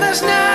there's no